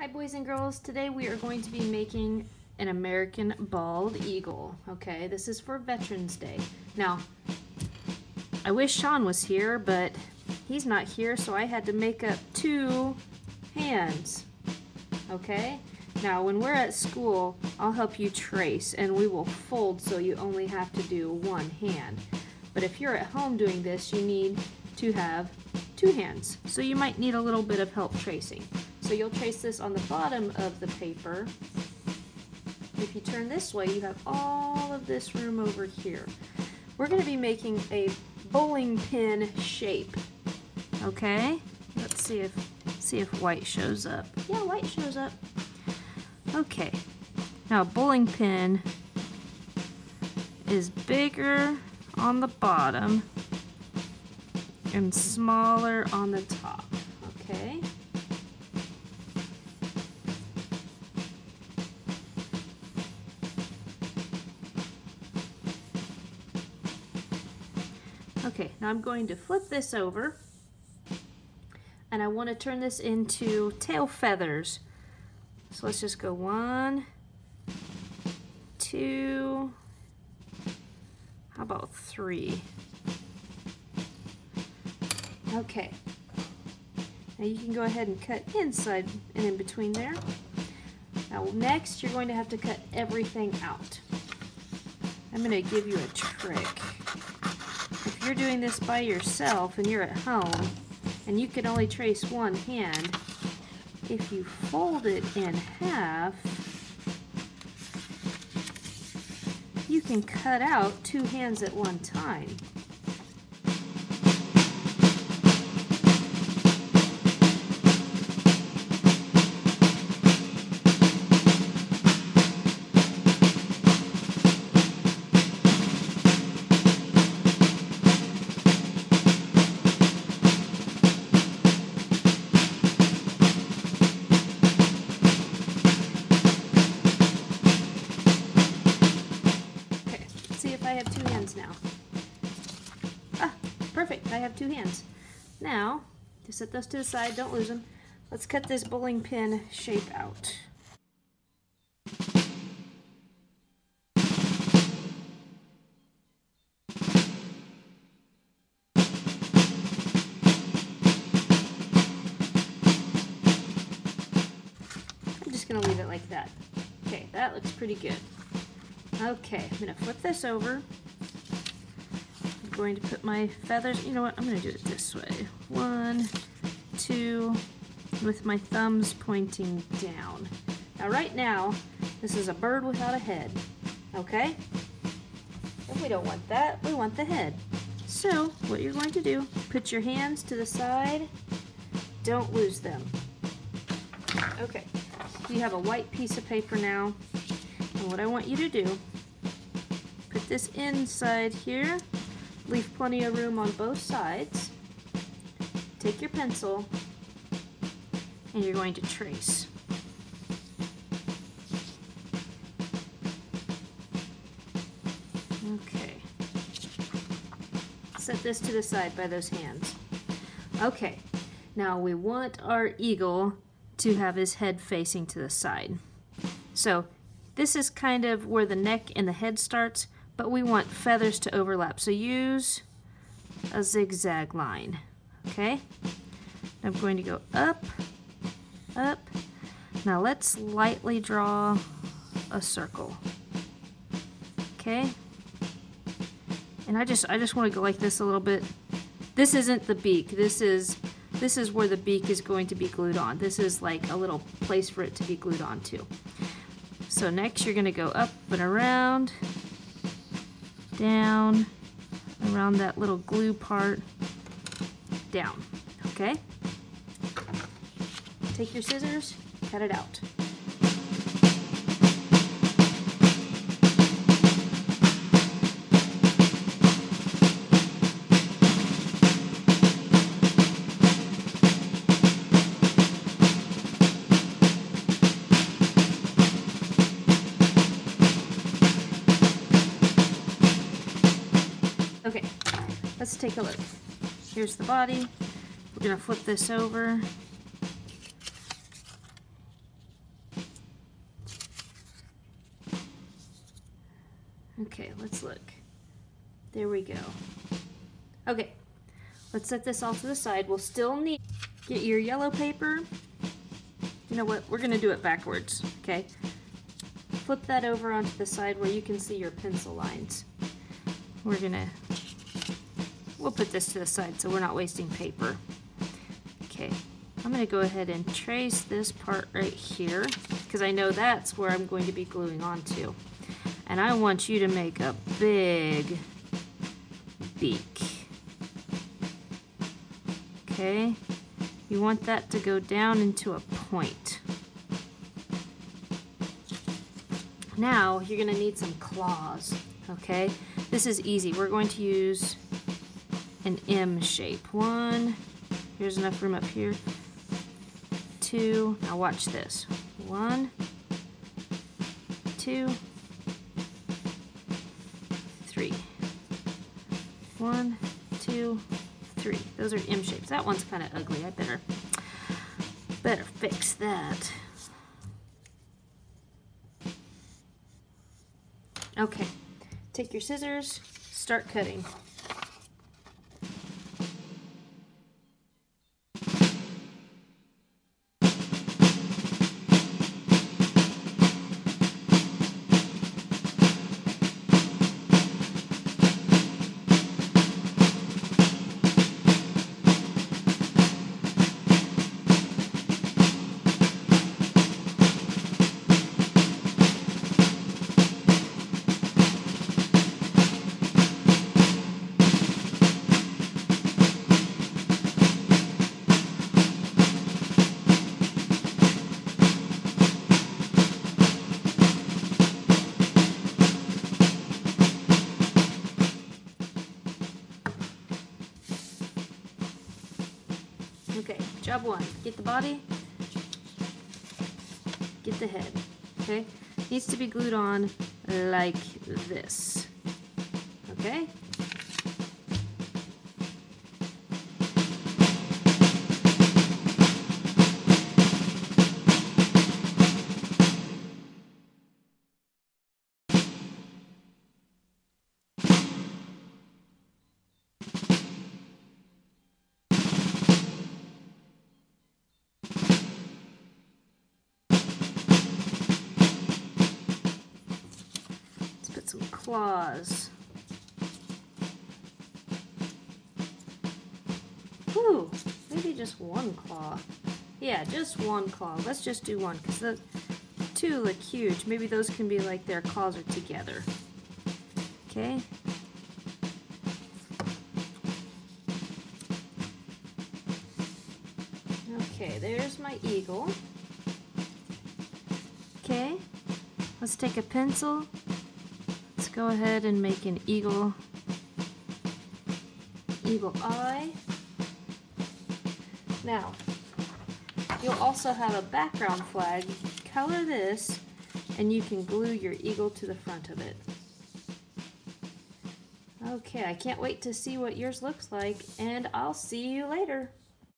Hi boys and girls, today we are going to be making an American bald eagle. Okay, this is for Veterans Day. Now, I wish Sean was here, but he's not here, so I had to make up two hands. Okay, now when we're at school, I'll help you trace and we will fold so you only have to do one hand. But if you're at home doing this, you need to have two hands. So you might need a little bit of help tracing. So you'll trace this on the bottom of the paper. If you turn this way, you have all of this room over here. We're going to be making a bowling pin shape. Okay? Let's see if see if white shows up. Yeah, white shows up. Okay. Now, bowling pin is bigger on the bottom and smaller on the top. Okay? Okay, now I'm going to flip this over and I want to turn this into tail feathers. So let's just go one, two, how about three? Okay. Now you can go ahead and cut inside and in between there. Now next you're going to have to cut everything out. I'm going to give you a trick if you're doing this by yourself and you're at home and you can only trace one hand, if you fold it in half, you can cut out two hands at one time. I have two hands. Now, to set those to the side, don't lose them, let's cut this bowling pin shape out. I'm just going to leave it like that. Okay, that looks pretty good. Okay, I'm going to flip this over. Going to put my feathers, you know what, I'm going to do it this way. One, two, with my thumbs pointing down. Now right now, this is a bird without a head, okay? And we don't want that, we want the head. So, what you're going to do, put your hands to the side, don't lose them. Okay, you have a white piece of paper now, and what I want you to do put this inside here. Leave plenty of room on both sides. Take your pencil and you're going to trace. Okay. Set this to the side by those hands. Okay, now we want our eagle to have his head facing to the side. So this is kind of where the neck and the head starts but we want feathers to overlap. So use a zigzag line, okay? I'm going to go up, up. Now let's lightly draw a circle, okay? And I just, I just want to go like this a little bit. This isn't the beak. This is, this is where the beak is going to be glued on. This is like a little place for it to be glued on to. So next you're going to go up and around down around that little glue part down okay? Take your scissors cut it out Okay, let's take a look. Here's the body. We're gonna flip this over. Okay, let's look. There we go. Okay, let's set this all to the side. We'll still need, get your yellow paper. You know what, we're gonna do it backwards, okay? Flip that over onto the side where you can see your pencil lines. We're gonna we'll put this to the side so we're not wasting paper. Okay, I'm gonna go ahead and trace this part right here because I know that's where I'm going to be gluing onto. And I want you to make a big beak. Okay, you want that to go down into a point. Now you're gonna need some claws, okay? This is easy. We're going to use an M shape. One, here's enough room up here. Two, now watch this. One, two, three. One, two, three. Those are M shapes. That one's kind of ugly. I better, better fix that. Okay, take your scissors, start cutting. Job one. Get the body, get the head. Okay, needs to be glued on like this. Okay. Some claws. Ooh, maybe just one claw. Yeah, just one claw. Let's just do one because the two look huge. Maybe those can be like their claws are together. Okay. Okay, there's my eagle. Okay, let's take a pencil. Go ahead and make an eagle, eagle eye. Now, you'll also have a background flag. Color this, and you can glue your eagle to the front of it. Okay, I can't wait to see what yours looks like, and I'll see you later.